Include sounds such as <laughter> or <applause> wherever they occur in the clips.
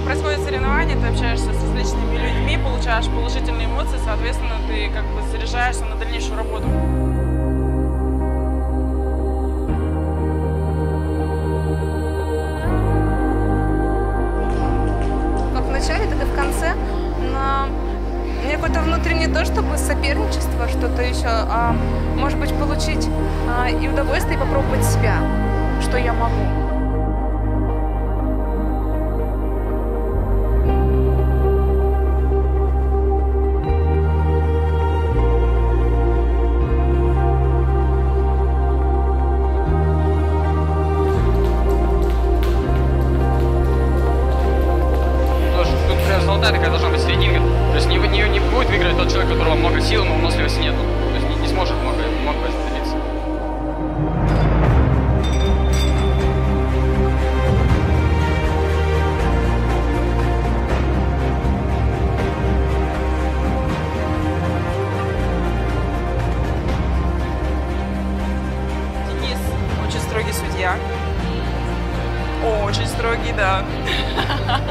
происходит соревнование, ты общаешься с различными людьми, получаешь положительные эмоции, соответственно, ты как бы заряжаешься на дальнейшую работу. как в начале, так и в конце. Но у какое-то внутреннее то, чтобы соперничество, что-то еще, а может быть получить а, и удовольствие, и попробовать себя, что я могу. Тот человек, у которого много сил, но выносливости нету. То есть не, не сможет много, много добиться. Денис очень строгий судья. Очень строгий, да. <laughs>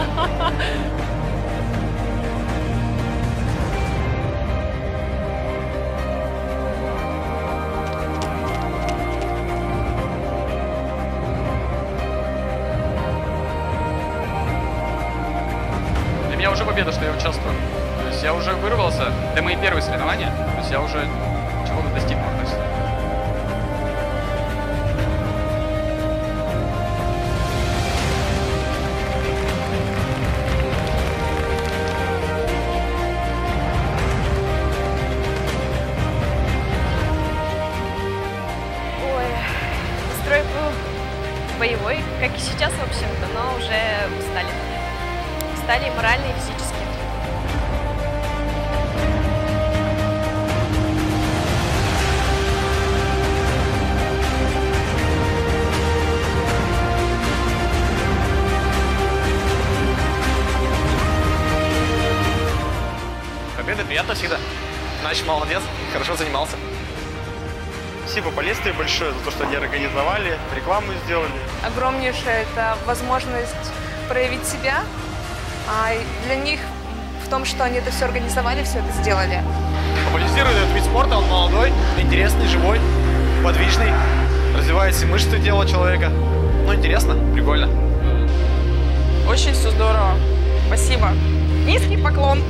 победа, что я участвую. То есть я уже вырвался. Это мои первые соревнования. То есть я уже чего-то достигнул. То есть боевой, как и сейчас, в общем-то, но уже устали. Устали и морально, и физически. Победа приятно всегда. Значит, молодец, хорошо занимался. Спасибо Полестрии большое за то, что они организовали, рекламу сделали. Огромнейшая это возможность проявить себя, а для них в том, что они это все организовали, все это сделали. Популяризирует этот вид спорта, он молодой, интересный, живой, подвижный, развивает все мышцы тела человека. Ну, интересно, прикольно. Очень все здорово. Спасибо. Низкий поклон.